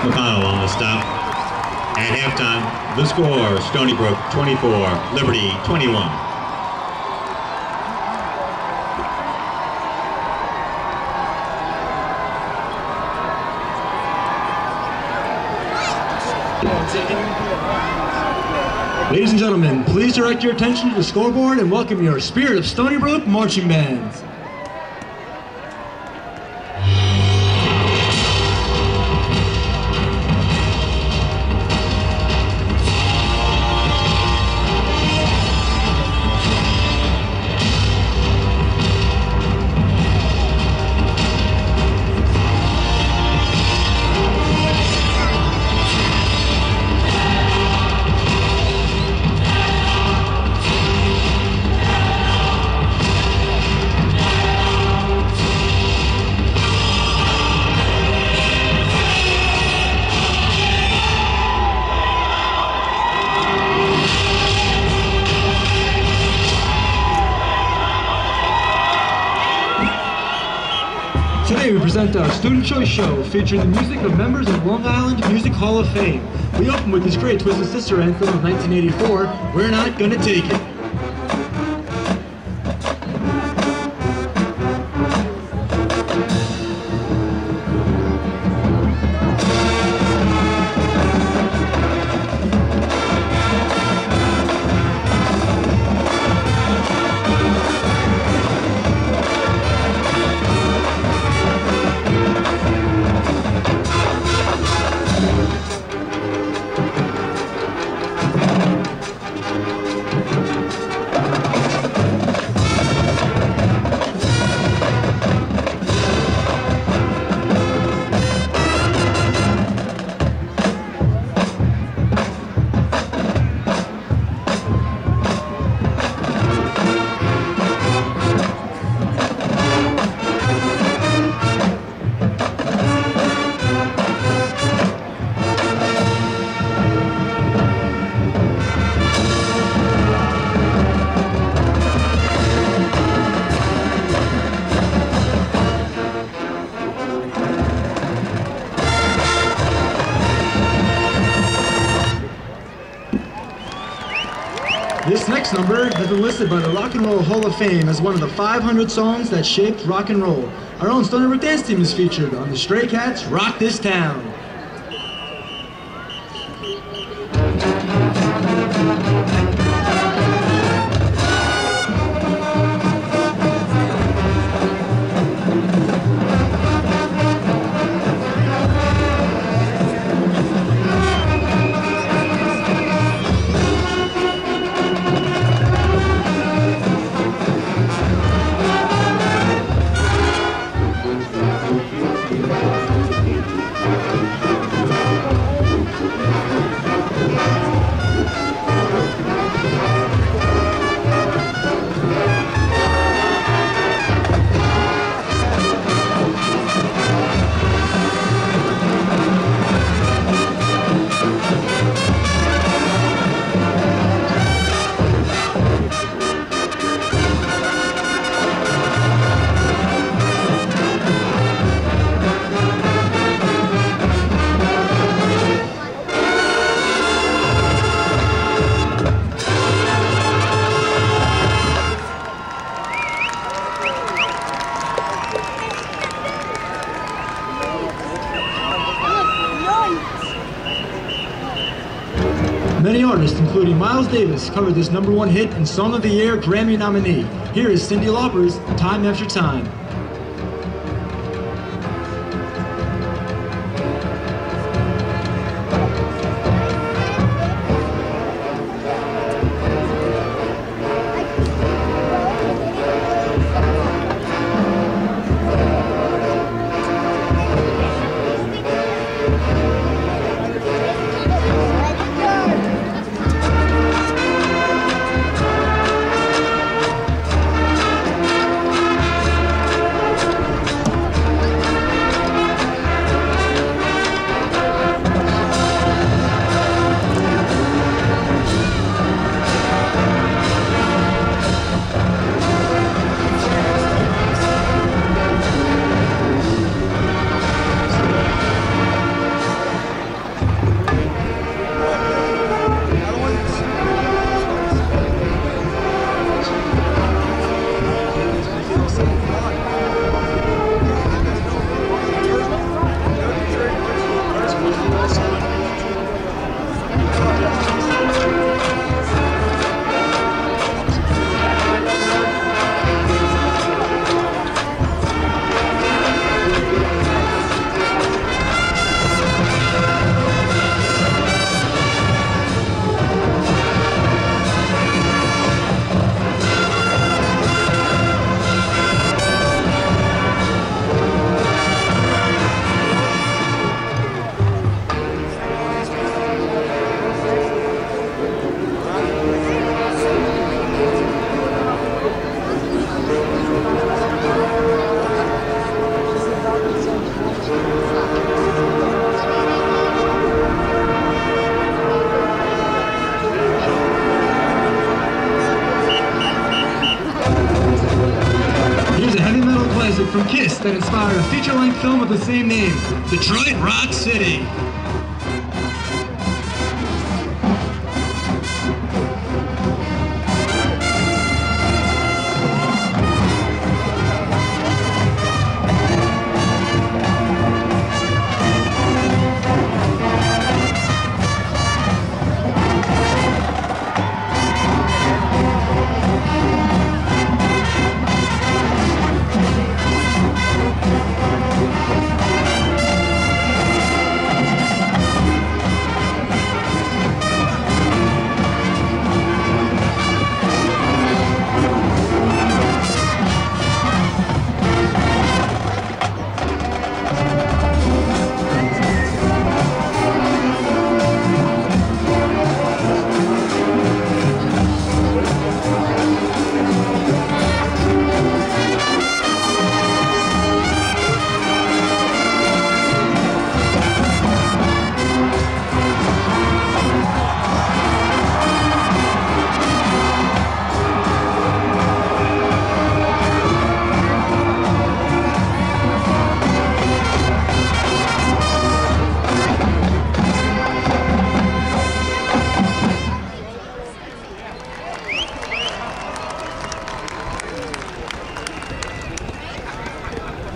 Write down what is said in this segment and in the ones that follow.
McConnell on the stop. At halftime, the score, Stony Brook 24, Liberty 21. Ladies and gentlemen, please direct your attention to the scoreboard and welcome your Spirit of Stony Brook marching bands. Present our Student Choice Show featuring the music of members of Long Island Music Hall of Fame. We open with this great Twisted Sister anthem of 1984, We're Not Gonna Take It. Been listed by the Rock and Roll Hall of Fame as one of the 500 songs that shaped rock and roll. Our own Stony Brook dance team is featured on the Stray Cats Rock This Town. Many artists, including Miles Davis, covered this number one hit and Song of the Year Grammy nominee. Here is Cyndi Lauper's Time After Time. Film with the same name, Detroit Rock City.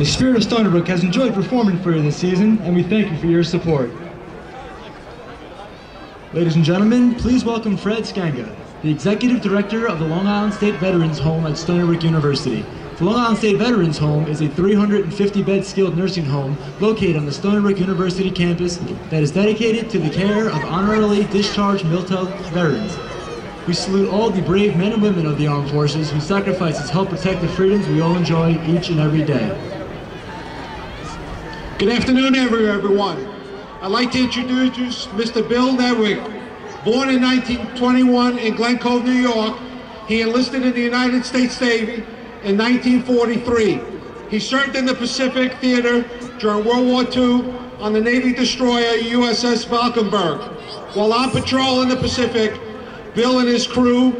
The Spirit of Stony Brook has enjoyed performing for you this season, and we thank you for your support. Ladies and gentlemen, please welcome Fred Sganga, the Executive Director of the Long Island State Veterans Home at Stony Brook University. The Long Island State Veterans Home is a 350-bed skilled nursing home located on the Stony Brook University campus that is dedicated to the care of honorarily discharged military veterans. We salute all the brave men and women of the armed forces whose sacrifices help protect the freedoms we all enjoy each and every day. Good afternoon, everyone. I'd like to introduce Mr. Bill Nedwick. Born in 1921 in Glen Cove, New York, he enlisted in the United States Navy in 1943. He served in the Pacific Theater during World War II on the Navy destroyer USS Valkenburg. While on patrol in the Pacific, Bill and his crew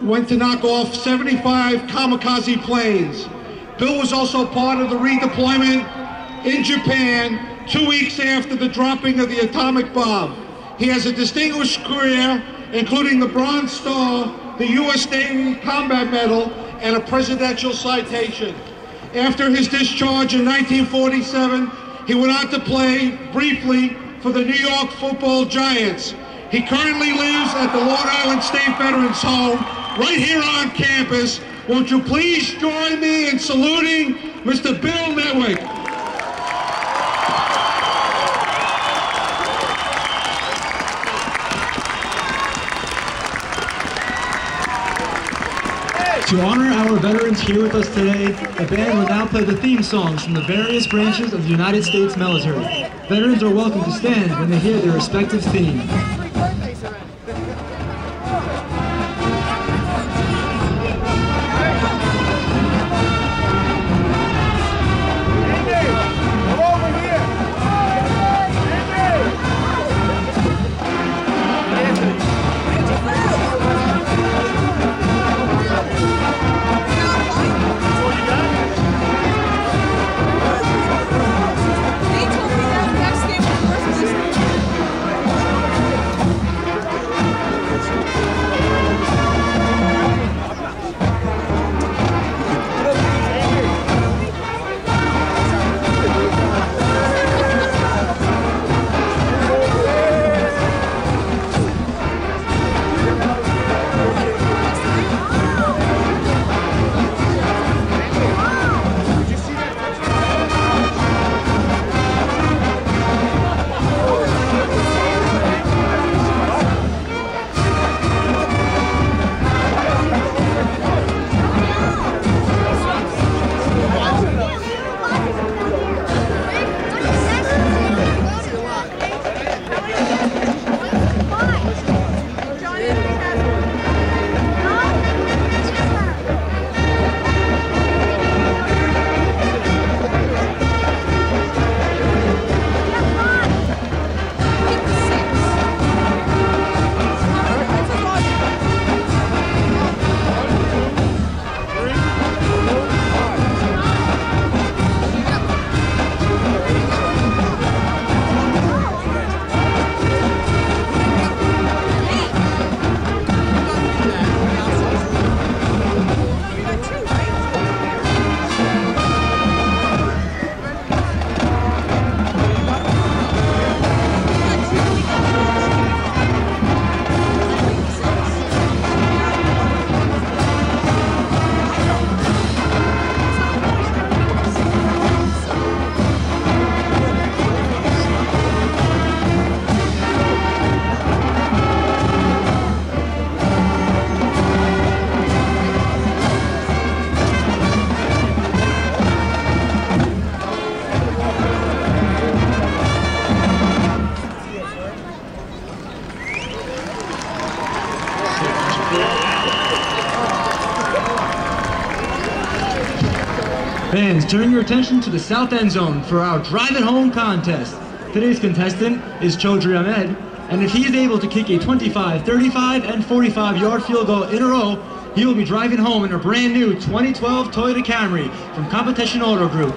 went to knock off 75 kamikaze planes. Bill was also part of the redeployment in Japan two weeks after the dropping of the atomic bomb. He has a distinguished career, including the Bronze Star, the U.S. Navy Combat Medal, and a presidential citation. After his discharge in 1947, he went on to play briefly for the New York Football Giants. He currently lives at the Long Island State Veterans Home right here on campus. Won't you please join me in saluting Mr. Bill Nedwick. To honor our veterans here with us today, the band will now play the theme songs from the various branches of the United States military. Veterans are welcome to stand when they hear their respective theme. Fans, turn your attention to the south end zone for our Drive It Home contest. Today's contestant is Chaudhry Ahmed, and if he is able to kick a 25, 35, and 45 yard field goal in a row, he will be driving home in a brand new 2012 Toyota Camry from Competition Auto Group.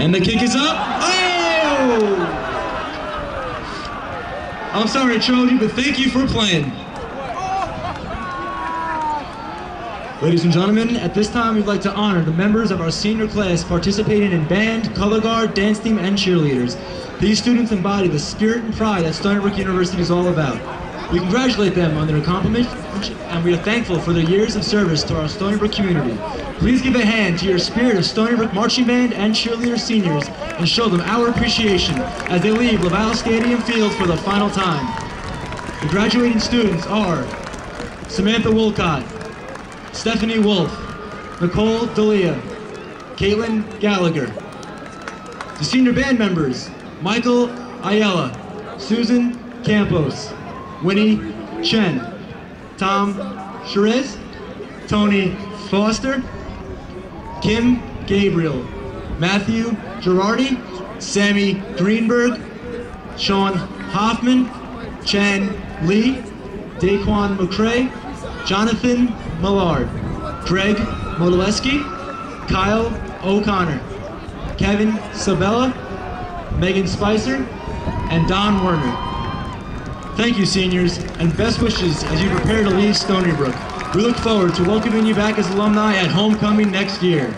And the kick is up. Oh! I'm sorry, Chody, but thank you for playing. Ladies and gentlemen, at this time we'd like to honor the members of our senior class participating in band, color guard, dance team, and cheerleaders. These students embody the spirit and pride that Stony Brook University is all about. We congratulate them on their accomplishment, and we are thankful for their years of service to our Stony Brook community. Please give a hand to your Spirit of Stony Brook Marching Band and cheerleader seniors and show them our appreciation as they leave LaValle Stadium Field for the final time. The graduating students are Samantha Wolcott, Stephanie Wolf, Nicole Dalia, Caitlin Gallagher. The senior band members, Michael Ayala, Susan Campos, Winnie Chen, Tom Sherez, Tony Foster, Kim Gabriel, Matthew Girardi, Sammy Greenberg, Sean Hoffman, Chan Lee, Daquan McCrae, Jonathan Millard, Greg Modelewski, Kyle O'Connor, Kevin Sabella, Megan Spicer, and Don Werner. Thank you, seniors, and best wishes as you prepare to leave Stony Brook. We look forward to welcoming you back as alumni at homecoming next year.